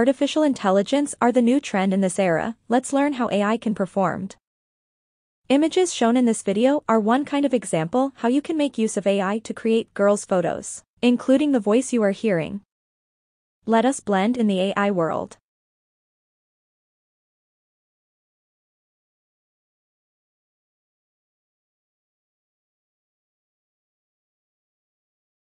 Artificial intelligence are the new trend in this era, let's learn how AI can perform. Images shown in this video are one kind of example how you can make use of AI to create girls' photos, including the voice you are hearing. Let us blend in the AI world.